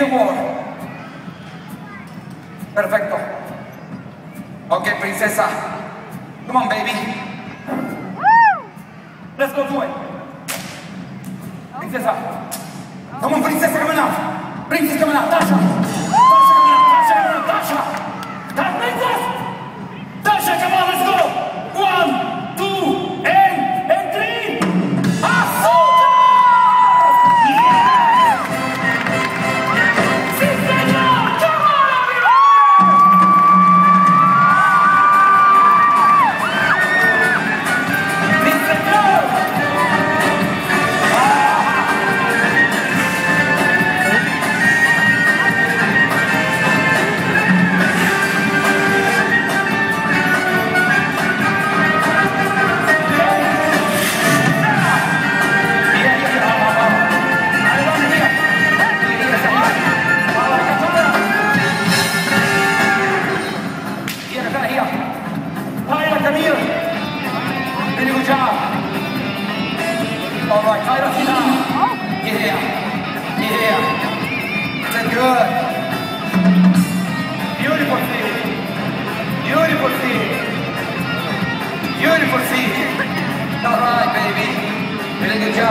the wall. Perfecto. Ok, princesa. Come on, baby. Let's go do it. Princesa. Come on, princesa, coming out. Princess coming out. Tasha. Tasha coming out. Tasha coming out. Tasha.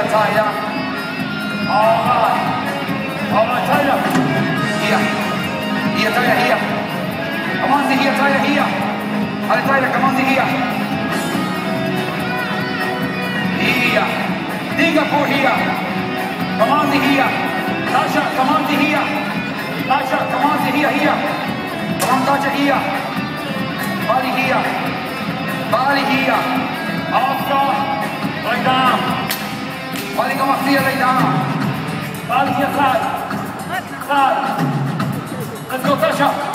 Taylor. All right. All right, Taylor. Here. Here, Taylor, here. Come on, here, Taylor, here. Allez, Taylor, come on, here. Here. Singapore, here. Come on, here. Tasha, come on, here. Tasha, come on, here, here. Come on, Tasha, here. Bali, here. Bali, here. Walki, Walki, Walki, Walki,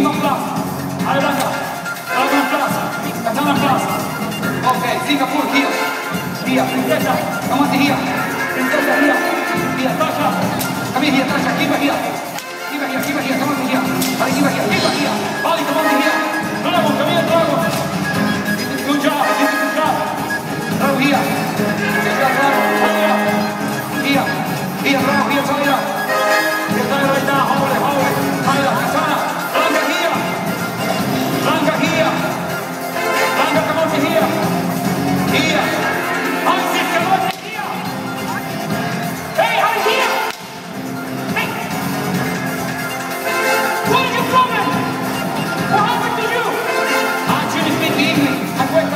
Prima classe, aí ragazzi, altra classe, katana classe. Okay, Singapore here, here, princesa, come on here, princesa here, here Tasha, come here Tasha, keep here. Acuérdate.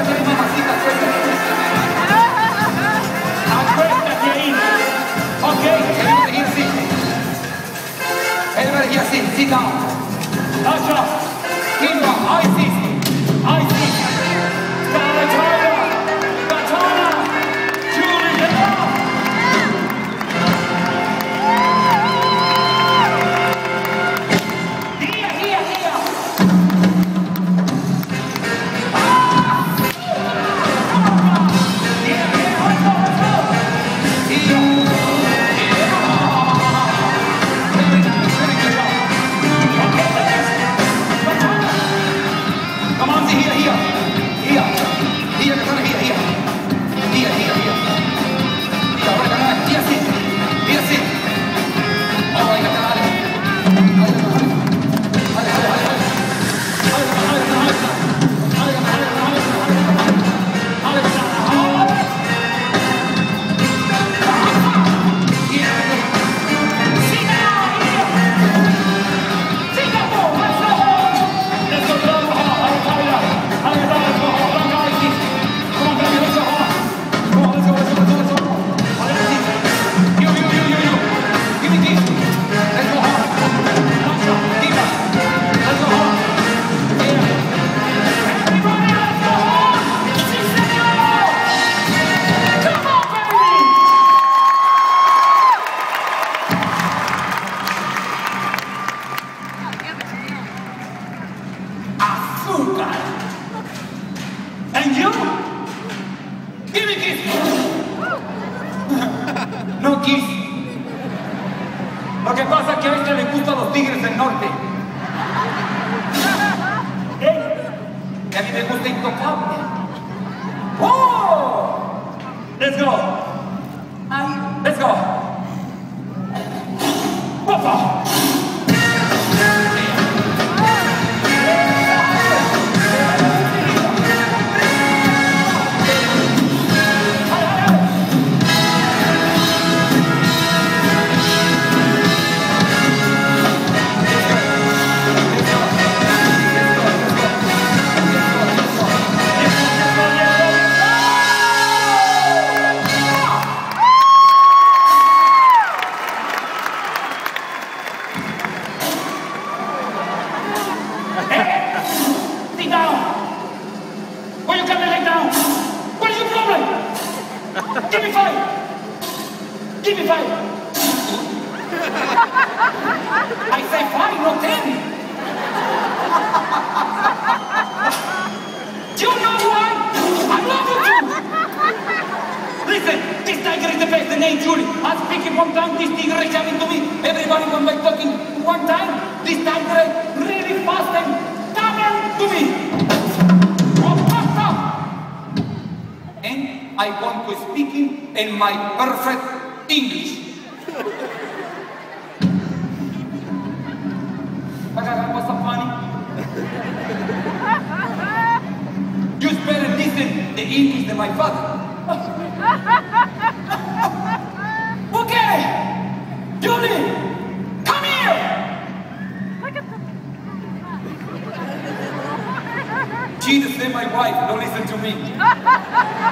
No kiss. Lo que pasa es que a este le gustan los tigres del norte. A mí me gusta intocable. ¡Oh! Let's go. Give me five. Give me five. I say five, not ten. Do you know why? I love you too. Listen, this tiger is the best. The name Julie. I speak it one time. This tiger is coming to me. Everybody when by talking one time, this tiger is really fast and coming to me. Oh, faster. And I want to speaking in my perfect English. What's so funny? You better listen the English than my father. okay, Julie, come here. Jesus and my wife don't listen to me.